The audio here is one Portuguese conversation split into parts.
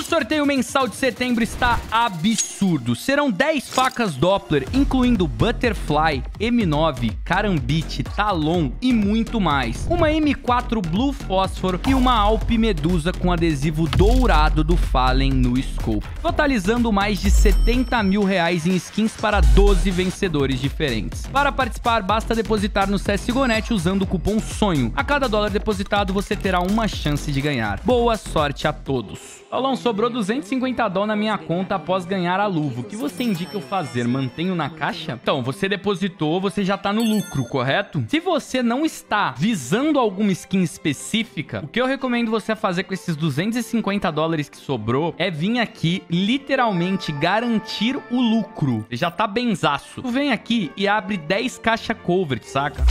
o sorteio mensal de setembro está absurdo. Serão 10 facas Doppler, incluindo Butterfly, M9, Carambite, Talon e muito mais. Uma M4 Blue Fósforo e uma Alp Medusa com adesivo dourado do Fallen no Scope. Totalizando mais de 70 mil reais em skins para 12 vencedores diferentes. Para participar, basta depositar no CSGONET usando o cupom SONHO. A cada dólar depositado, você terá uma chance de ganhar. Boa sorte a todos! Paulão, sobrou 250 dólares na minha conta após ganhar a luva. O que você indica eu fazer? Mantenho na caixa? Então, você depositou, você já tá no lucro, correto? Se você não está visando alguma skin específica, o que eu recomendo você fazer com esses 250 dólares que sobrou é vir aqui, literalmente, garantir o lucro. Você já tá benzaço. Tu vem aqui e abre 10 caixa cover, saca?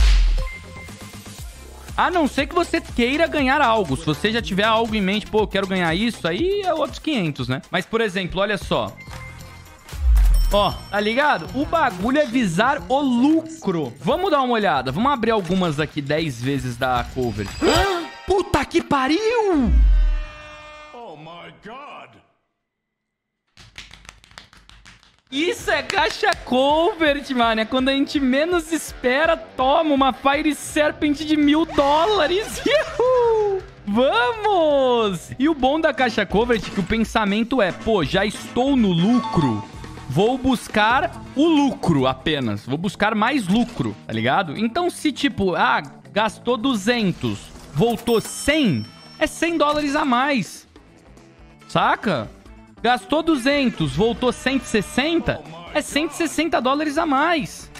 A não ser que você queira ganhar algo. Se você já tiver algo em mente, pô, eu quero ganhar isso, aí é outros 500, né? Mas, por exemplo, olha só. Ó, tá ligado? O bagulho é visar o lucro. Vamos dar uma olhada. Vamos abrir algumas aqui 10 vezes da cover. Puta que pariu! Oh my god! Isso é caixa covert, mano. É quando a gente menos espera, toma uma Fire Serpent de mil dólares. Uhul! Vamos! E o bom da caixa covert é que o pensamento é, pô, já estou no lucro, vou buscar o lucro apenas. Vou buscar mais lucro, tá ligado? Então se tipo, ah, gastou 200, voltou 100, é 100 dólares a mais. Saca? Gastou 200, voltou 160, é 160 dólares a mais.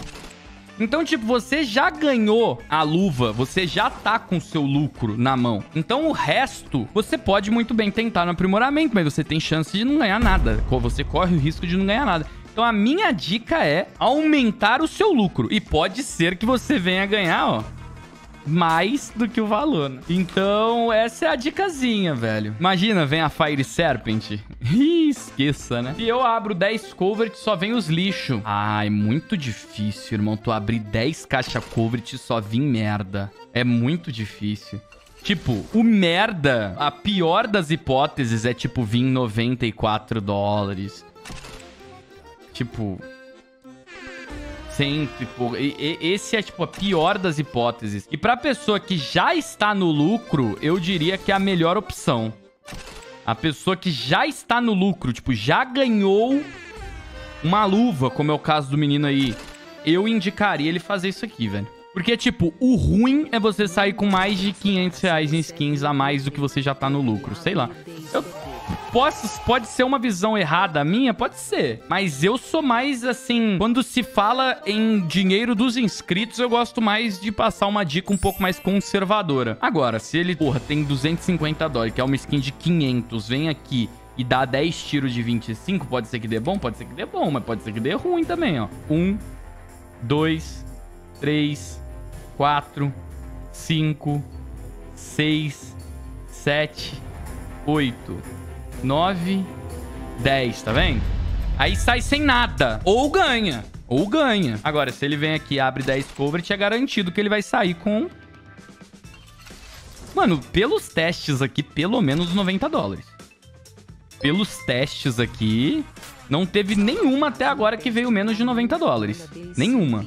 Então, tipo, você já ganhou a luva, você já tá com seu lucro na mão. Então, o resto, você pode muito bem tentar no aprimoramento, mas você tem chance de não ganhar nada. Você corre o risco de não ganhar nada. Então, a minha dica é aumentar o seu lucro. E pode ser que você venha ganhar, ó, mais do que o valor. Né? Então, essa é a dicasinha, velho. Imagina, vem a Fire Serpent. Ih, esqueça, né? Se eu abro 10 covert, só vem os lixo. Ai, muito difícil, irmão. Tu abrir 10 caixa covert e só vir merda. É muito difícil. Tipo, o merda, a pior das hipóteses é, tipo, vir 94 dólares. Tipo, E, e, esse é, tipo, a pior das hipóteses. E pra pessoa que já está no lucro, eu diria que é a melhor opção. A pessoa que já está no lucro, tipo, já ganhou uma luva, como é o caso do menino aí, eu indicaria ele fazer isso aqui, velho. Porque, tipo, o ruim é você sair com mais de 500 reais em skins a mais do que você já tá no lucro. Sei lá. Eu Posso, pode ser uma visão errada minha? Pode ser. Mas eu sou mais assim. Quando se fala em dinheiro dos inscritos, eu gosto mais de passar uma dica um pouco mais conservadora. Agora, se ele, porra, tem 250 dólares, que é uma skin de 500, vem aqui e dá 10 tiros de 25, pode ser que dê bom, pode ser que dê bom, mas pode ser que dê ruim também, ó. 1, 2, 3, 4, 5, 6, 7, 8. 9, 10, tá vendo? Aí sai sem nada. Ou ganha. Ou ganha. Agora, se ele vem aqui e abre 10 covert, é garantido que ele vai sair com... Mano, pelos testes aqui, pelo menos 90 dólares. Pelos testes aqui, não teve nenhuma até agora que veio menos de 90 dólares. Nenhuma.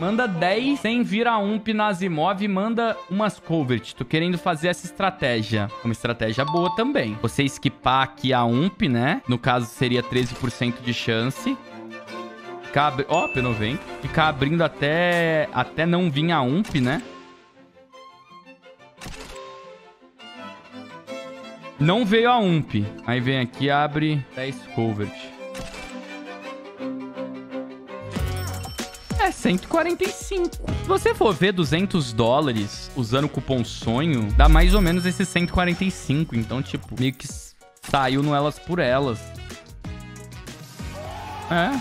Manda 10 sem virar um Pinazimov e manda umas Covert. Tô querendo fazer essa estratégia. Uma estratégia boa também. Você esquipar aqui a UMP, né? No caso, seria 13% de chance. Ficar... Ó, oh, vem. Ficar abrindo até... Até não vir a UMP, né? Não veio a UMP. Aí vem aqui abre 10 Covert. 145. Se você for ver 200 dólares usando o cupom sonho, dá mais ou menos esses 145. Então, tipo, meio que saiu no elas por elas. É.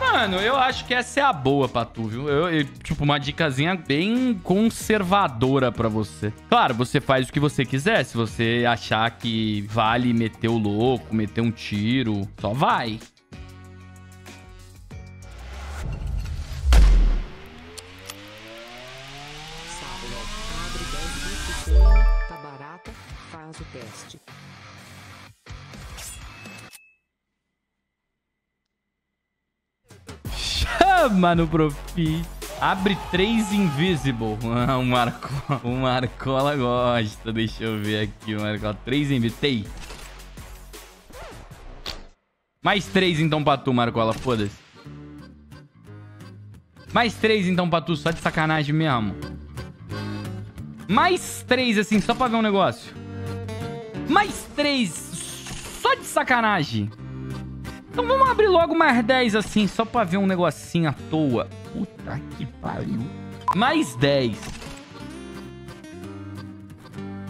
Mano, eu acho que essa é a boa pra tu, viu? Eu, eu, tipo, uma dicasinha bem conservadora pra você. Claro, você faz o que você quiser. Se você achar que vale meter o louco, meter um tiro, só vai. Faz o teste. Chama no Profit. Abre três Invisible. Ah, o, Marco, o Marcola gosta. Deixa eu ver aqui, o Marcola. Três Invisible. Tem. Mais três então pra tu, Marcola. Foda-se. Mais três então pra tu, só de sacanagem mesmo. Mais três, assim, só pra ver um negócio. Mais três, só de sacanagem. Então vamos abrir logo mais 10 assim, só pra ver um negocinho à toa. Puta que pariu. Mais 10.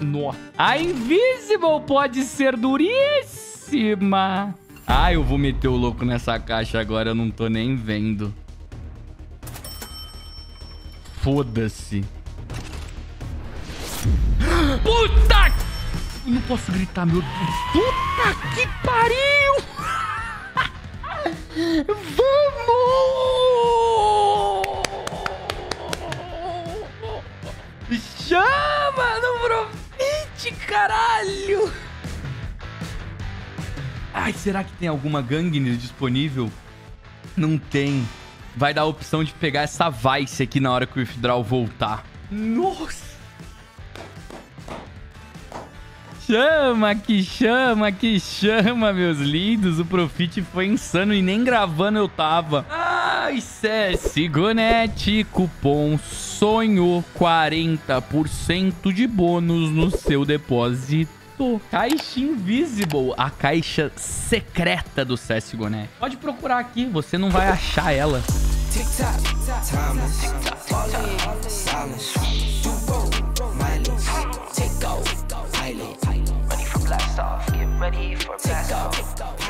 Nossa. A Invisible pode ser duríssima. Ah, eu vou meter o louco nessa caixa agora, eu não tô nem vendo. Foda-se. Não posso gritar, meu. Puta que pariu! Vamos! Chama no Profit, caralho! Ai, será que tem alguma Gangnir disponível? Não tem. Vai dar a opção de pegar essa Vice aqui na hora que o Withdraw voltar. Nossa! Chama, que chama, que chama, meus lindos. O Profit foi insano e nem gravando eu tava. Ai, CSGONET, cupom SONHO, 40% de bônus no seu depósito. Caixa Invisible, a caixa secreta do CSGONET. Pode procurar aqui, você não vai achar ela. Ready for blast off, get ready for blast off.